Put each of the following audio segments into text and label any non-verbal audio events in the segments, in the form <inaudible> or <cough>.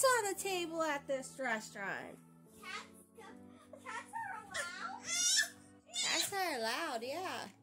cats on the table at this restaurant. Cats, cats are allowed. Cats are allowed, yeah.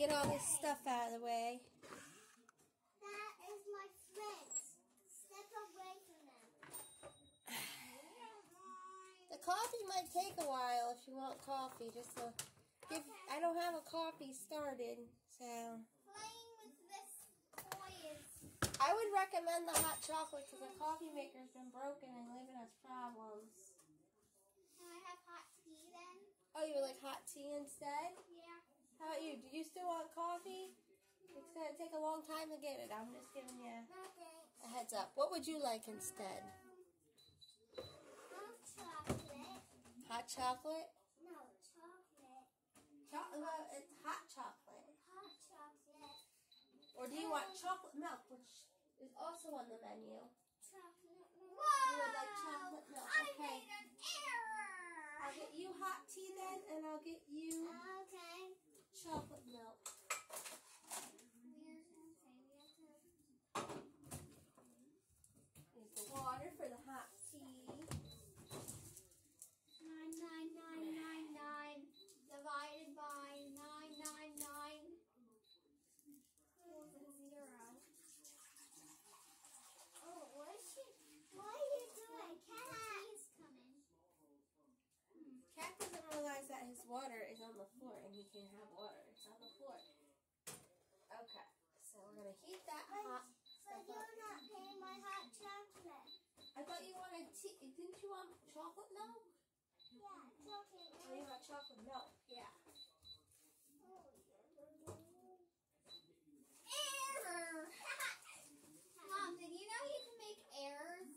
Get all this stuff out of the way. That is my friends. Step away from them. <sighs> The coffee might take a while if you want coffee. Just to give. I don't have a coffee started, so Playing with this toy is. I would recommend the hot chocolate because the coffee maker's been broken and giving us problems. Can I have hot tea then? Oh, you would like hot tea instead? Yeah. How about you? Do you still want coffee? It's gonna take a long time to get it. I'm just giving you a heads up. What would you like instead? Hot chocolate. Hot chocolate? No, chocolate. Cho- well, it's hot chocolate. Hot chocolate. Or do you want chocolate milk, which is also on the menu? Chocolate. milk. Whoa! You would like chocolate milk, I okay. made an error. I'll get you hot tea then, and I'll get you Okay. Chocolate milk. Here's the water for the hot tea. Nine nine nine nine nine divided by nine nine nine equals zero. Oh, what is she? What are you doing? Cat is coming. Cat doesn't realize that his water is on the floor and he can't have water. It's on the floor. Okay, so we're gonna heat that hot But stuff up. you're not paying my hot chocolate. I thought you wanted tea. Didn't you want chocolate milk? Yeah, it's okay. Oh, you want chocolate milk? Yeah. Error! <laughs> Mom, did you know you can make errors?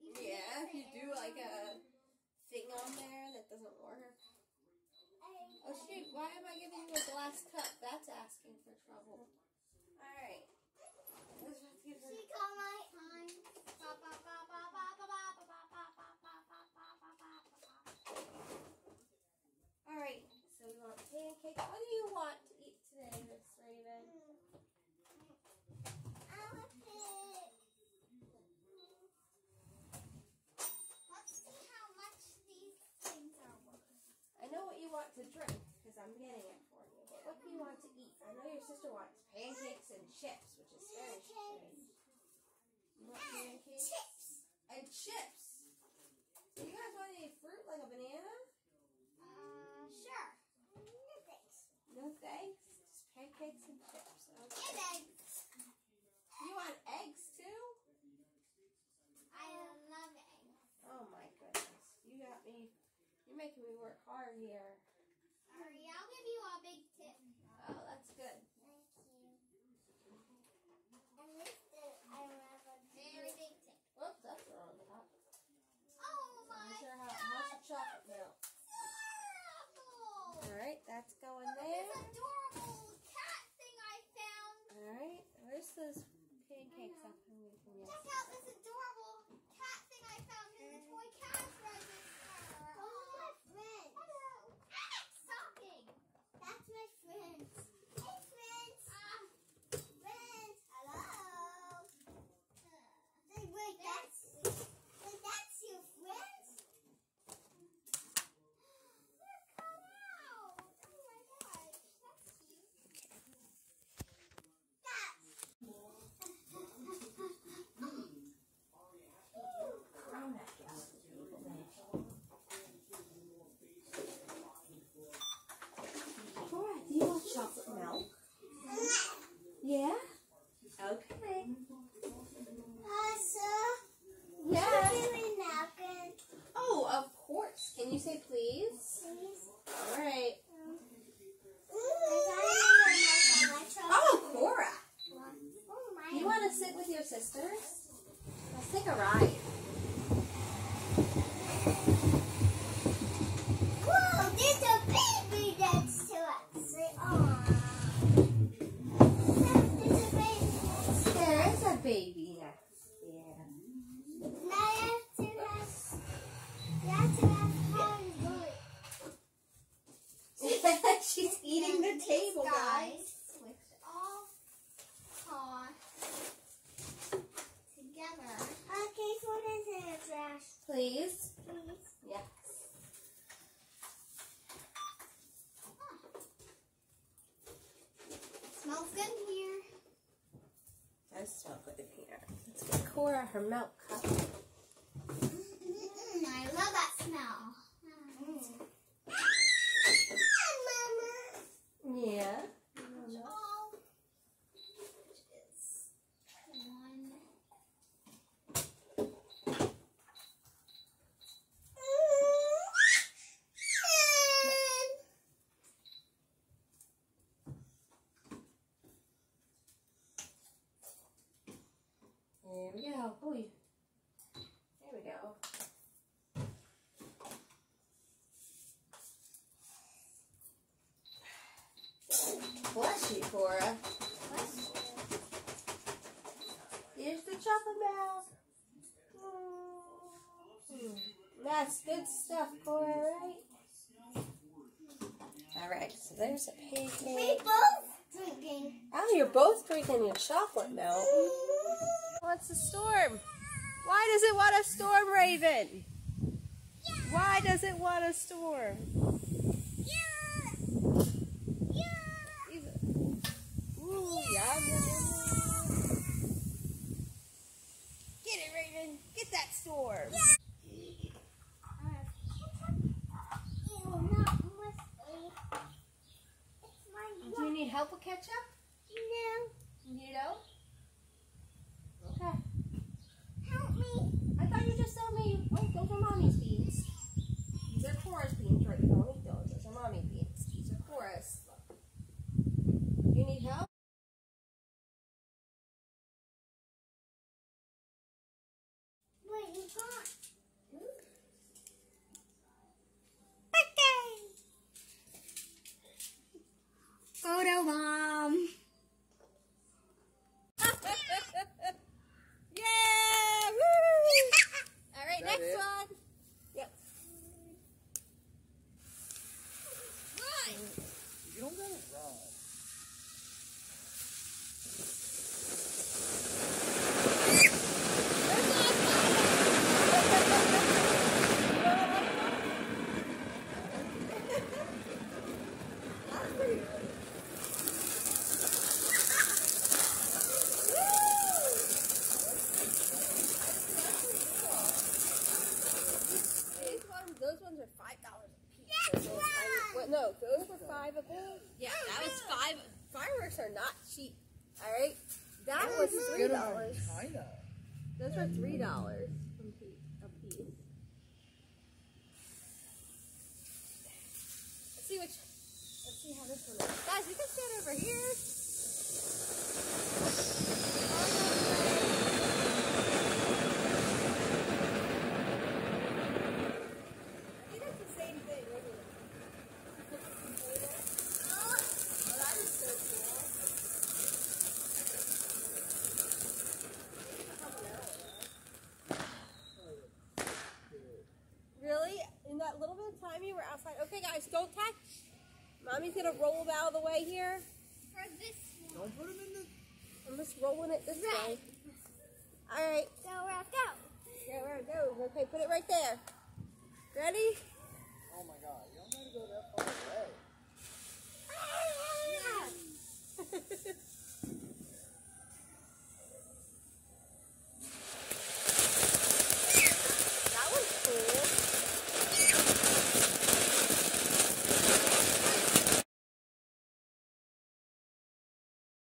You can Yeah, make if you the do like a thing on there that doesn't work. Oh shoot, why am I giving you a glass cup? That's asking to drink, because I'm getting it for you. What do you want to eat? I know your sister wants pancakes and chips, which is very strange. want pancakes? chips. And chips. Do you guys want any fruit like a banana? Uh, sure. No thanks. No thanks. Just pancakes and chips. Okay. And eggs. You want eggs too? I love eggs. Oh my goodness. You got me. You're making me work hard here. Hurry, I'll give you a big tip. Oh, that's good. Thank you. And this is, I have a very big tip. Whoops, that's wrong. Oh my your, god! how's chocolate milk? All right, that's going there. this adorable cat thing I found. All right, where's those pancakes up in the from Check yesterday? out this adorable cat thing I found in the toy cash register. Oh, my friend. Hello. Stocking. That's my friend. Hey, friends. Ah. Friends. Hello. Hey, wait, that's, wait, that's your friend? They're cut out. Oh my gosh, that's cute. That's Cora, do you want chocolate milk? Yeah? Okay. Yeah. Oh, of course. Can you say please? All right. Oh, Cora. You want to sit with your sisters? Let's take a ride. Whoa, there's a baby next to us. Aw. There's a baby. There is a baby next. Yeah. Now you have to have, you have to have hungry. She's eating the table, guys. Switch off on together. Okay, put it in the trash, Please. please. Yes. Smells good here. Does smell good in here. Let's get Cora her milk cup. Mm, I love that smell. Mama. Yeah. Oh. Which is one. There we go. Oh, you- There we go. Bless you, Cora. Here's the chocolate milk. Mm. That's good stuff, Cora, right? All right, so there's a We both drinking. Oh, you're both drinking your chocolate milk. What's a storm? Why does it want a storm, Raven? Why does it want a storm? Yeah. Yeah. Ooh, yum, yum. Get it, Raven. Get that storm. Do you need help with ketchup? No. You know? Okay. I thought you just told me, oh, those are mommy's beans. These are Cora's beans, right? Don't eat those. Those are mommy beans. These are Cora's. You need help? Wait, you got. Photo mom. yeah! Woo! All right, that next it? one. Yep. You don't get it wrong. There's lots of those little tiny- What, no, those were five a piece. Yeah, that was five. Fireworks are not cheap. All right, that was three dollars. China. Those were three dollars a piece. Let's see which. Let's see how this one is. Guys, you can stand over here. I think that's the same thing, isn't it? Oh, that is so cool. Really? In that little bit of time outside? Okay, guys, don't touch. Mommy's gonna roll it out of the way here. For this one. Don't put them in the. I'm just rolling it this way. All right, Go, Ralph, go. go, go, go. Okay, put it right there. Ready? Oh my god, you don't gotta go that far away.